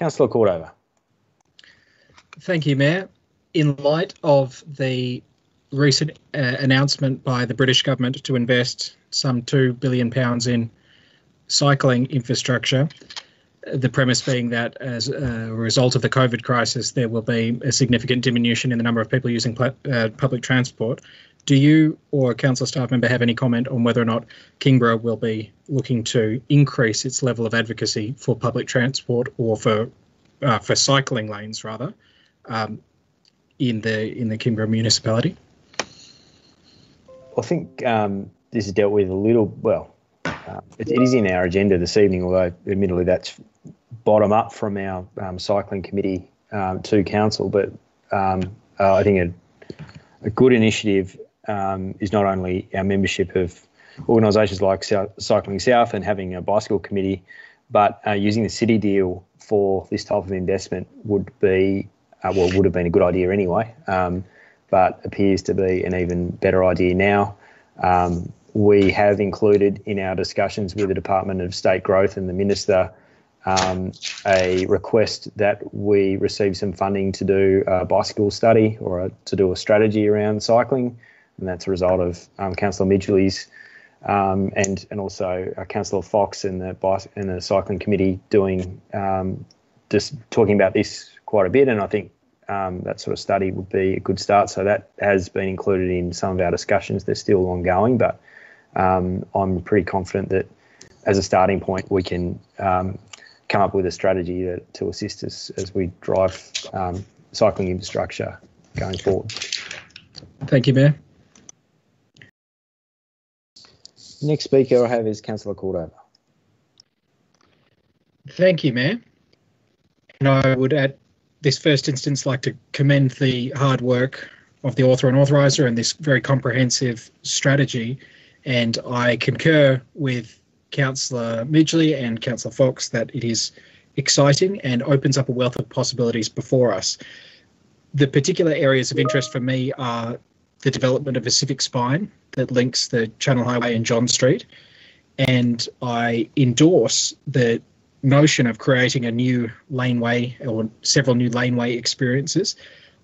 Councillor Cordover. Thank you, Mayor. In light of the recent uh, announcement by the British government to invest some £2 billion in cycling infrastructure, the premise being that as a result of the COVID crisis, there will be a significant diminution in the number of people using uh, public transport. Do you or a council staff member have any comment on whether or not Kingborough will be looking to increase its level of advocacy for public transport or for uh, for cycling lanes rather um, in the in the Kingborough municipality? I think um, this is dealt with a little. Well, uh, it, it is in our agenda this evening, although admittedly that's bottom up from our um, cycling committee um, to council. But um, uh, I think a, a good initiative um, is not only our membership of organisations like Cycling South and having a bicycle committee, but uh, using the city deal for this type of investment would be, uh, well, would have been a good idea anyway, um, but appears to be an even better idea now. Um, we have included in our discussions with the Department of State Growth and the Minister um, a request that we receive some funding to do a bicycle study or a, to do a strategy around cycling and that's a result of um, Councillor Midgley's um, and and also uh, Councillor Fox and the and the cycling committee doing um, just talking about this quite a bit, and I think um, that sort of study would be a good start. So that has been included in some of our discussions. They're still ongoing, but um, I'm pretty confident that as a starting point, we can um, come up with a strategy that, to assist us as we drive cycling infrastructure going forward. Thank you, Mayor. Next speaker I have is Councillor Cordover. Thank you, Mayor. And I would at this first instance like to commend the hard work of the author and authoriser and this very comprehensive strategy. And I concur with Councillor Midgley and Councillor Fox that it is exciting and opens up a wealth of possibilities before us. The particular areas of interest for me are the development of a civic spine that links the Channel Highway and John Street. And I endorse the notion of creating a new laneway or several new laneway experiences.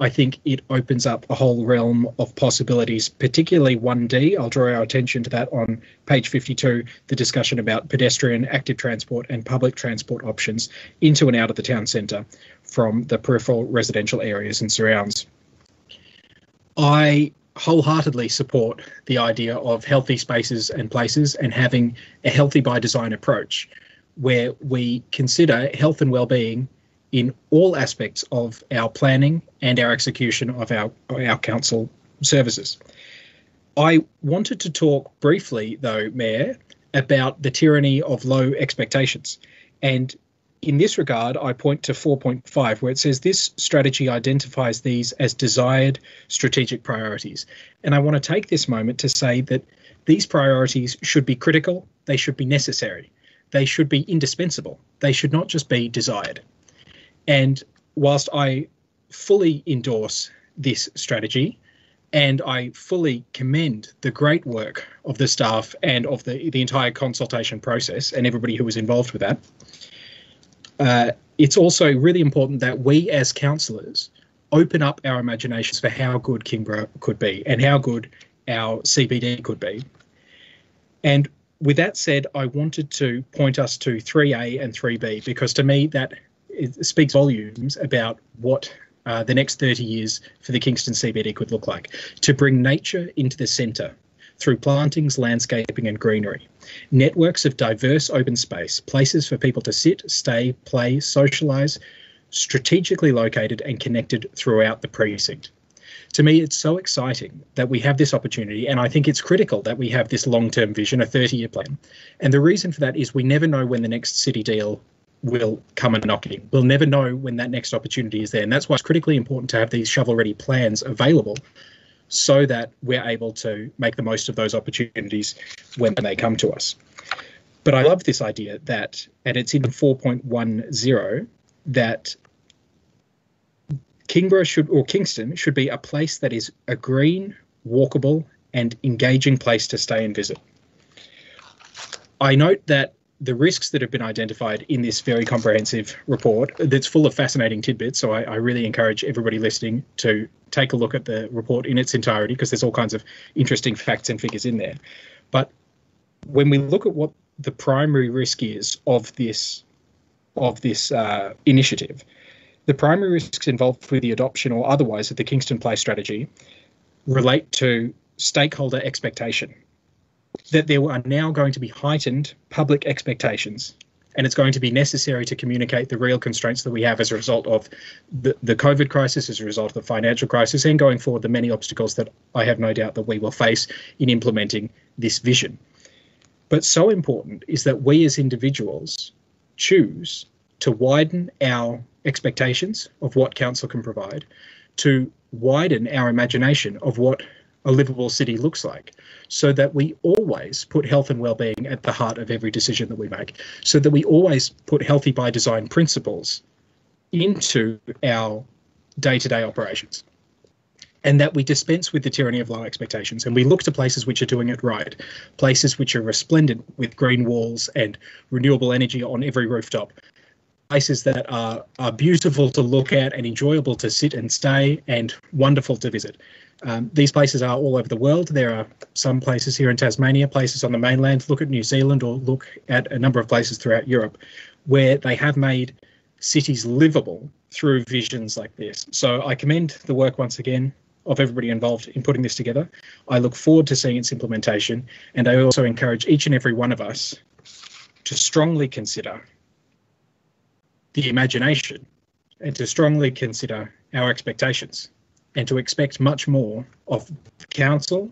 I think it opens up a whole realm of possibilities, particularly 1D. I'll draw our attention to that on page 52, the discussion about pedestrian, active transport, and public transport options into and out of the town centre from the peripheral residential areas and surrounds. I wholeheartedly support the idea of healthy spaces and places and having a healthy by design approach where we consider health and well-being in all aspects of our planning and our execution of our our council services. I wanted to talk briefly though mayor about the tyranny of low expectations and in this regard, I point to 4.5, where it says this strategy identifies these as desired strategic priorities. And I want to take this moment to say that these priorities should be critical, they should be necessary, they should be indispensable, they should not just be desired. And whilst I fully endorse this strategy, and I fully commend the great work of the staff and of the, the entire consultation process and everybody who was involved with that uh, it's also really important that we as councillors open up our imaginations for how good Kingborough could be and how good our CBD could be. And with that said, I wanted to point us to 3A and 3B because to me that speaks volumes about what uh, the next 30 years for the Kingston CBD could look like. To bring nature into the centre through plantings, landscaping, and greenery. Networks of diverse open space, places for people to sit, stay, play, socialise, strategically located and connected throughout the precinct. To me, it's so exciting that we have this opportunity, and I think it's critical that we have this long term vision, a 30 year plan. And the reason for that is we never know when the next city deal will come and knocking. We'll never know when that next opportunity is there. And that's why it's critically important to have these shovel ready plans available so that we're able to make the most of those opportunities when they come to us. But I love this idea that, and it's in 4.10, that Kingborough should, or Kingston should be a place that is a green, walkable, and engaging place to stay and visit. I note that the risks that have been identified in this very comprehensive report that's full of fascinating tidbits. So I, I, really encourage everybody listening to take a look at the report in its entirety because there's all kinds of interesting facts and figures in there. But when we look at what the primary risk is of this of this uh, initiative, the primary risks involved with the adoption or otherwise of the Kingston Place strategy relate to stakeholder expectation that there are now going to be heightened public expectations and it's going to be necessary to communicate the real constraints that we have as a result of the, the COVID crisis, as a result of the financial crisis, and going forward, the many obstacles that I have no doubt that we will face in implementing this vision. But so important is that we as individuals choose to widen our expectations of what council can provide, to widen our imagination of what a livable city looks like so that we always put health and well-being at the heart of every decision that we make so that we always put healthy by design principles into our day-to-day operations and that we dispense with the tyranny of low expectations and we look to places which are doing it right places which are resplendent with green walls and renewable energy on every rooftop places that are, are beautiful to look at and enjoyable to sit and stay and wonderful to visit um, these places are all over the world. There are some places here in Tasmania, places on the mainland. Look at New Zealand or look at a number of places throughout Europe where they have made cities livable through visions like this. So I commend the work once again of everybody involved in putting this together. I look forward to seeing its implementation, and I also encourage each and every one of us to strongly consider the imagination and to strongly consider our expectations and to expect much more of council,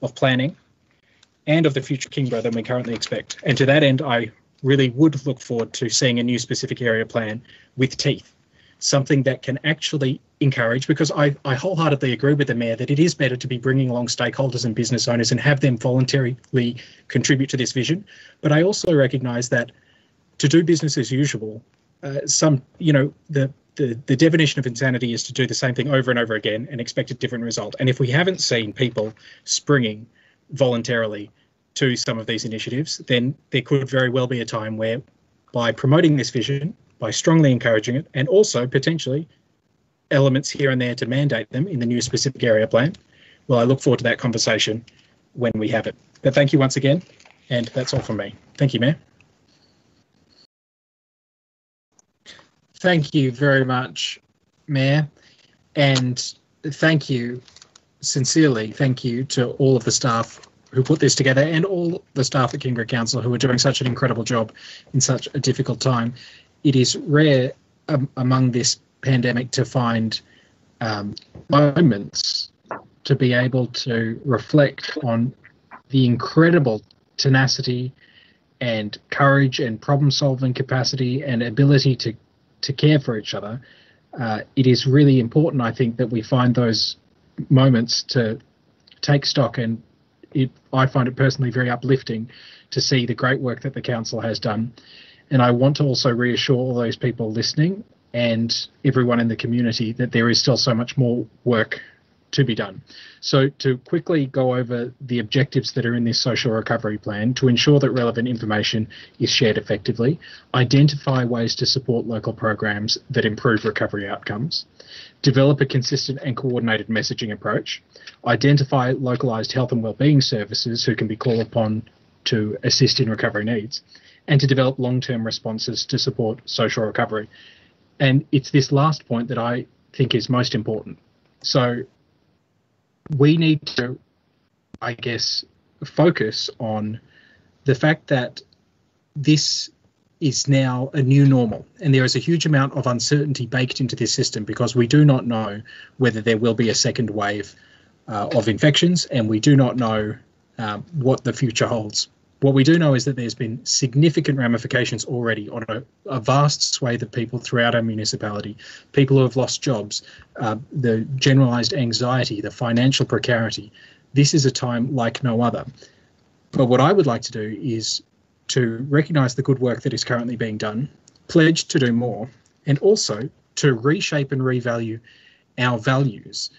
of planning, and of the future Kingborough than we currently expect. And to that end, I really would look forward to seeing a new specific area plan with teeth, something that can actually encourage, because I, I wholeheartedly agree with the Mayor that it is better to be bringing along stakeholders and business owners and have them voluntarily contribute to this vision. But I also recognise that to do business as usual, uh, some, you know, the the, the definition of insanity is to do the same thing over and over again and expect a different result. And if we haven't seen people springing voluntarily to some of these initiatives, then there could very well be a time where, by promoting this vision, by strongly encouraging it, and also potentially elements here and there to mandate them in the new specific area plan, well, I look forward to that conversation when we have it. But thank you once again, and that's all from me. Thank you, Mayor. Thank you very much, Mayor. And thank you, sincerely, thank you to all of the staff who put this together and all the staff at Kingborough Council who are doing such an incredible job in such a difficult time. It is rare um, among this pandemic to find um, moments to be able to reflect on the incredible tenacity and courage and problem solving capacity and ability to to care for each other, uh, it is really important, I think, that we find those moments to take stock. And it, I find it personally very uplifting to see the great work that the council has done. And I want to also reassure all those people listening and everyone in the community that there is still so much more work to be done. So, to quickly go over the objectives that are in this social recovery plan to ensure that relevant information is shared effectively, identify ways to support local programs that improve recovery outcomes, develop a consistent and coordinated messaging approach, identify localised health and wellbeing services who can be called upon to assist in recovery needs, and to develop long term responses to support social recovery. And it's this last point that I think is most important. So, we need to, I guess, focus on the fact that this is now a new normal and there is a huge amount of uncertainty baked into this system because we do not know whether there will be a second wave uh, of infections and we do not know um, what the future holds. What we do know is that there's been significant ramifications already on a, a vast swathe of people throughout our municipality. People who have lost jobs, uh, the generalised anxiety, the financial precarity. This is a time like no other. But what I would like to do is to recognise the good work that is currently being done, pledge to do more, and also to reshape and revalue our values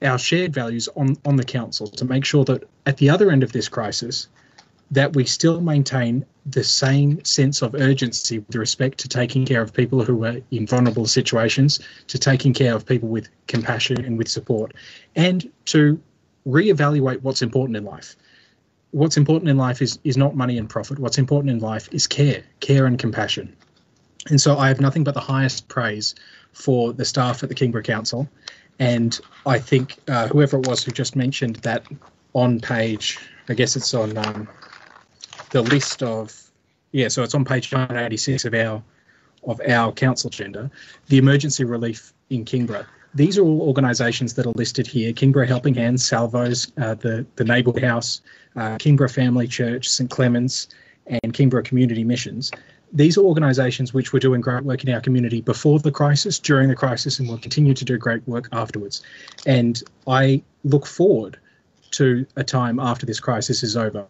our shared values on, on the council to make sure that at the other end of this crisis, that we still maintain the same sense of urgency with respect to taking care of people who are in vulnerable situations, to taking care of people with compassion and with support, and to reevaluate what's important in life. What's important in life is, is not money and profit. What's important in life is care, care and compassion. And so I have nothing but the highest praise for the staff at the Kingborough Council. And I think uh, whoever it was who just mentioned that on page, I guess it's on um, the list of yeah, so it's on page 986 of our of our council agenda, the emergency relief in Kingborough. These are all organisations that are listed here: Kingborough Helping Hands, Salvos, uh, the the Neighbourhood House, uh, Kingborough Family Church, St Clements, and Kingborough Community Missions. These are organisations which were doing great work in our community before the crisis, during the crisis, and will continue to do great work afterwards. And I look forward to a time after this crisis is over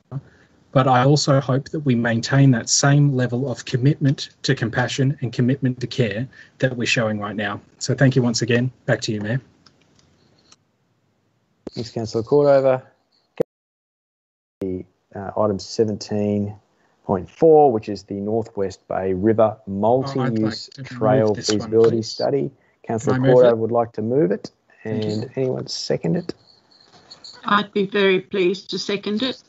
but I also hope that we maintain that same level of commitment to compassion and commitment to care that we're showing right now. So thank you once again. Back to you, Mayor. Thanks, Councillor Cordover. Uh, item 17.4, which is the Northwest Bay River multi-use oh, like trail feasibility one, study. Councillor Cordover would like to move it, and anyone second it? I'd be very pleased to second it.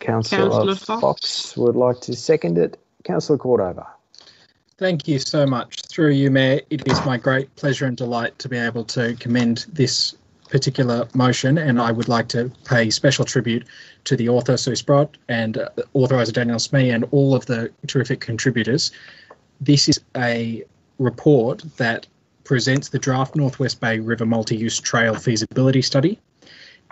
Councillor, Councillor Fox. Fox. would like to second it. Councillor Cordover. Thank you so much. Through you, Mayor, it is my great pleasure and delight to be able to commend this particular motion, and I would like to pay special tribute to the author, Sue Sprott, and uh, authoriser Daniel Smee, and all of the terrific contributors. This is a report that presents the draft Northwest Bay River Multi-Use Trail Feasibility Study,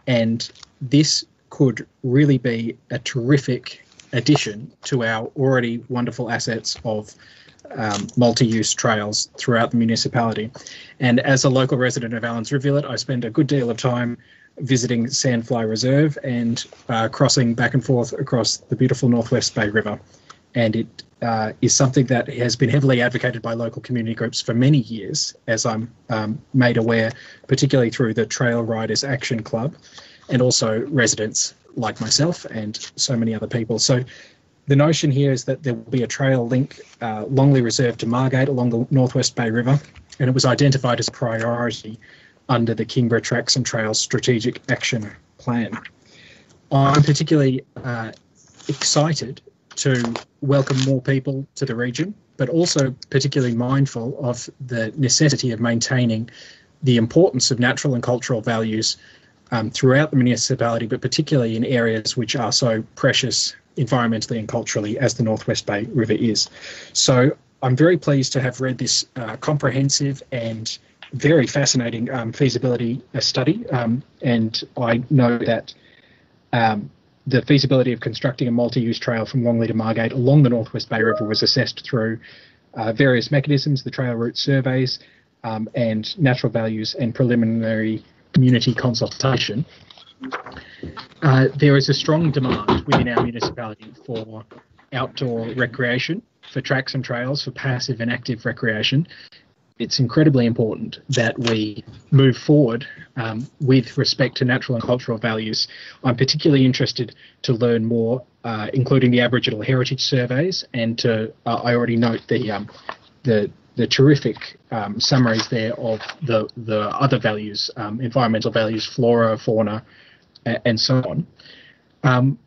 and this could really be a terrific addition to our already wonderful assets of um, multi-use trails throughout the municipality. And as a local resident of Allens Rivulet, I spend a good deal of time visiting Sandfly Reserve and uh, crossing back and forth across the beautiful Northwest Bay River. And it uh, is something that has been heavily advocated by local community groups for many years, as I'm um, made aware, particularly through the Trail Riders Action Club and also residents like myself and so many other people. So the notion here is that there will be a trail link uh, Longley reserved to Margate along the Northwest Bay River, and it was identified as a priority under the Kingborough Tracks and Trails Strategic Action Plan. I'm particularly uh, excited to welcome more people to the region, but also particularly mindful of the necessity of maintaining the importance of natural and cultural values um, throughout the municipality, but particularly in areas which are so precious environmentally and culturally as the Northwest Bay River is. So I'm very pleased to have read this uh, comprehensive and very fascinating um, feasibility uh, study. Um, and I know that um, the feasibility of constructing a multi-use trail from Longley to Margate along the Northwest Bay River was assessed through uh, various mechanisms, the trail route surveys, um, and natural values and preliminary community consultation, uh, there is a strong demand within our municipality for outdoor recreation, for tracks and trails, for passive and active recreation. It's incredibly important that we move forward um, with respect to natural and cultural values. I'm particularly interested to learn more, uh, including the Aboriginal heritage surveys, and to uh, I already note the um, the the terrific um, summaries there of the the other values, um, environmental values, flora, fauna, and so on. Um,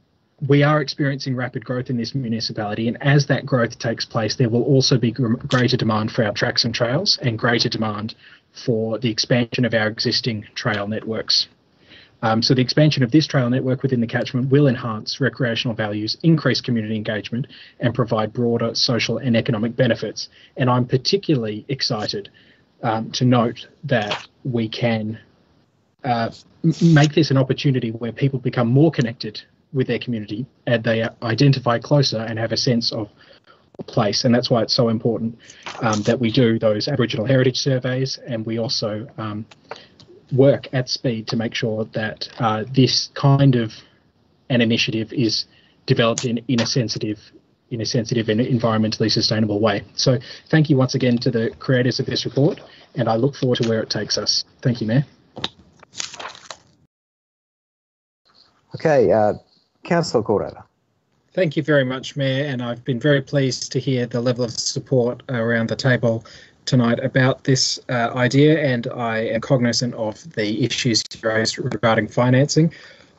we are experiencing rapid growth in this municipality, and as that growth takes place, there will also be greater demand for our tracks and trails and greater demand for the expansion of our existing trail networks. Um, so the expansion of this trail network within the catchment will enhance recreational values, increase community engagement, and provide broader social and economic benefits. And I'm particularly excited um, to note that we can uh, make this an opportunity where people become more connected with their community and they identify closer and have a sense of place. And that's why it's so important um, that we do those Aboriginal heritage surveys and we also um, work at speed to make sure that uh, this kind of an initiative is developed in, in a sensitive in a sensitive and environmentally sustainable way. So thank you once again to the creators of this report and I look forward to where it takes us. Thank you, Mayor. Okay, uh, Councillor Cordover. Thank you very much, Mayor, and I've been very pleased to hear the level of support around the table tonight about this uh, idea, and I am cognizant of the issues raised regarding financing.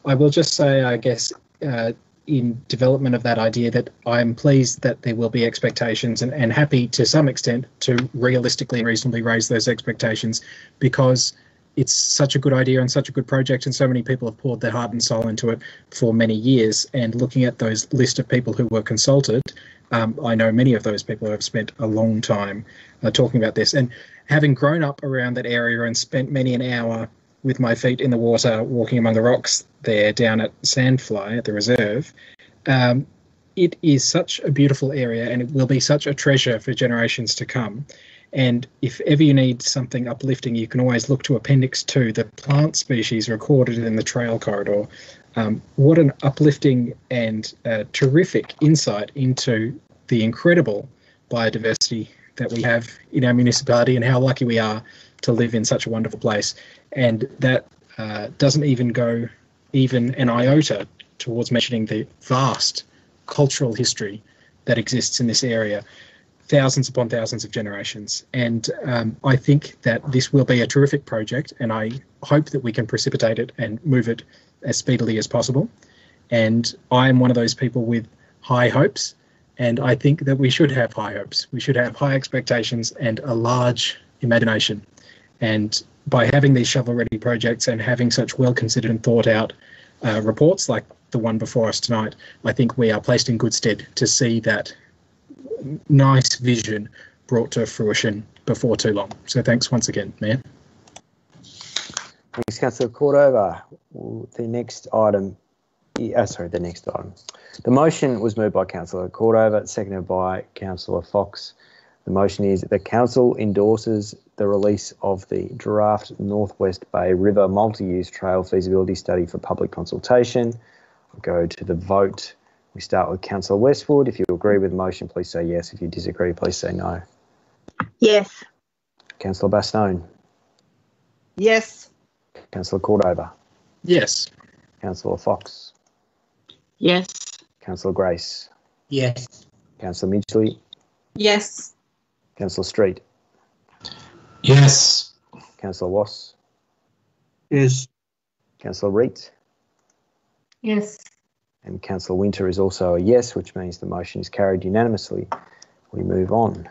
I will just say, I guess, uh, in development of that idea, that I'm pleased that there will be expectations and, and happy to some extent to realistically and reasonably raise those expectations because it's such a good idea and such a good project, and so many people have poured their heart and soul into it for many years. And looking at those list of people who were consulted, um, I know many of those people who have spent a long time uh, talking about this. And having grown up around that area and spent many an hour with my feet in the water, walking among the rocks there down at Sandfly at the reserve, um, it is such a beautiful area and it will be such a treasure for generations to come. And if ever you need something uplifting, you can always look to Appendix 2, the plant species recorded in the trail corridor. Um, what an uplifting and uh, terrific insight into the incredible biodiversity that we have in our municipality and how lucky we are to live in such a wonderful place. And that uh, doesn't even go even an iota towards mentioning the vast cultural history that exists in this area thousands upon thousands of generations. And um, I think that this will be a terrific project, and I hope that we can precipitate it and move it as speedily as possible. And I am one of those people with high hopes, and I think that we should have high hopes. We should have high expectations and a large imagination. And by having these shovel ready projects and having such well considered and thought out uh, reports like the one before us tonight, I think we are placed in good stead to see that nice vision brought to fruition before too long. So thanks once again, Mayor. Thanks, Councillor Cordover. The next item, uh, sorry, the next item. The motion was moved by Councillor Cordover, seconded by Councillor Fox. The motion is the council endorses the release of the draft Northwest Bay River multi-use trail feasibility study for public consultation. I'll go to the vote. We start with Councillor Westwood. If you agree with the motion, please say yes. If you disagree, please say no. Yes. Councillor Bastone. Yes. Councillor Cordover. Yes. Councillor Fox. Yes. Councillor Grace. Yes. Councillor Midgley. Yes. Councillor Street. Yes. Councillor Wass. Yes. Councillor Reet. Yes. And Councillor Winter is also a yes, which means the motion is carried unanimously. We move on.